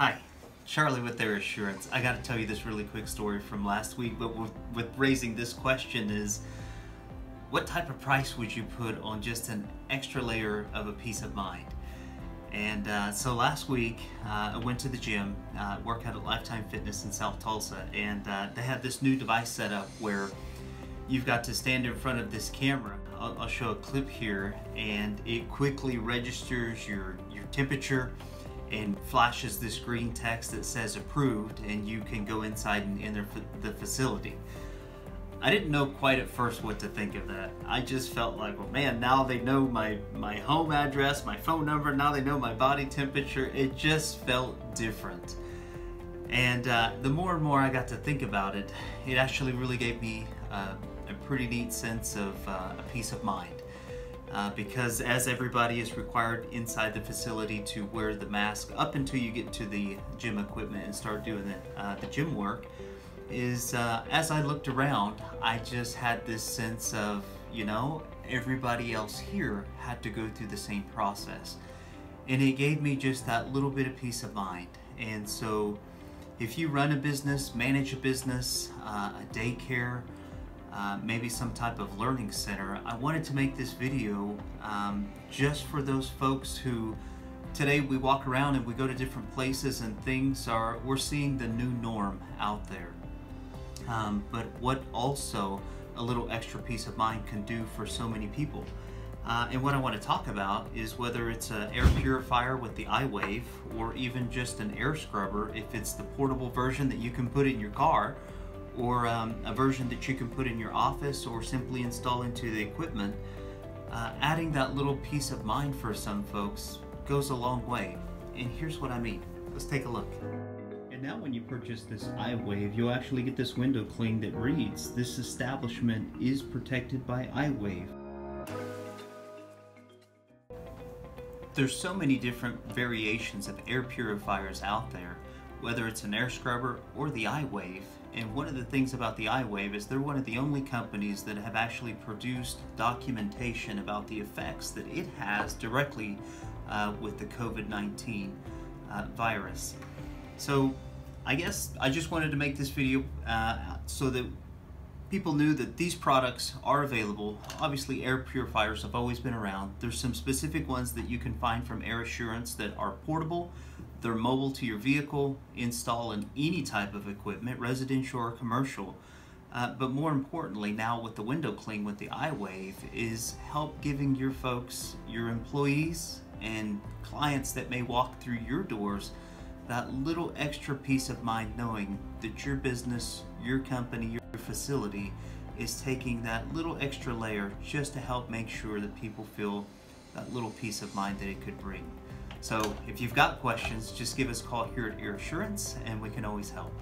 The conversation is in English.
Hi, Charlie with Air Assurance. I got to tell you this really quick story from last week, but with, with raising this question is, what type of price would you put on just an extra layer of a peace of mind? And uh, so last week, uh, I went to the gym, uh, work out at Lifetime Fitness in South Tulsa, and uh, they had this new device set up where you've got to stand in front of this camera. I'll, I'll show a clip here, and it quickly registers your, your temperature and flashes this green text that says approved, and you can go inside and enter the facility. I didn't know quite at first what to think of that. I just felt like, well, man, now they know my, my home address, my phone number, now they know my body temperature. It just felt different. And uh, the more and more I got to think about it, it actually really gave me uh, a pretty neat sense of uh, a peace of mind. Uh, because as everybody is required inside the facility to wear the mask up until you get to the gym equipment and start doing the, uh, the gym work, is uh, as I looked around, I just had this sense of, you know, everybody else here had to go through the same process. And it gave me just that little bit of peace of mind. And so, if you run a business, manage a business, uh, a daycare, uh, maybe some type of learning center, I wanted to make this video um, just for those folks who today we walk around and we go to different places and things are, we're seeing the new norm out there um, but what also a little extra peace of mind can do for so many people. Uh, and what I want to talk about is whether it's an air purifier with the iWave or even just an air scrubber, if it's the portable version that you can put in your car or um, a version that you can put in your office or simply install into the equipment, uh, adding that little peace of mind for some folks goes a long way. And here's what I mean. Let's take a look. And now when you purchase this iWave, you'll actually get this window cling that reads, this establishment is protected by iWave. There's so many different variations of air purifiers out there, whether it's an air scrubber or the iWave. And one of the things about the iWave is they're one of the only companies that have actually produced documentation about the effects that it has directly uh, with the COVID-19 uh, virus. So I guess I just wanted to make this video uh, so that people knew that these products are available. Obviously air purifiers have always been around. There's some specific ones that you can find from Air Assurance that are portable. They're mobile to your vehicle, install in any type of equipment, residential or commercial. Uh, but more importantly, now with the window clean with the iWave, is help giving your folks, your employees, and clients that may walk through your doors that little extra peace of mind knowing that your business, your company, your facility is taking that little extra layer just to help make sure that people feel that little peace of mind that it could bring. So if you've got questions, just give us a call here at Air Assurance and we can always help.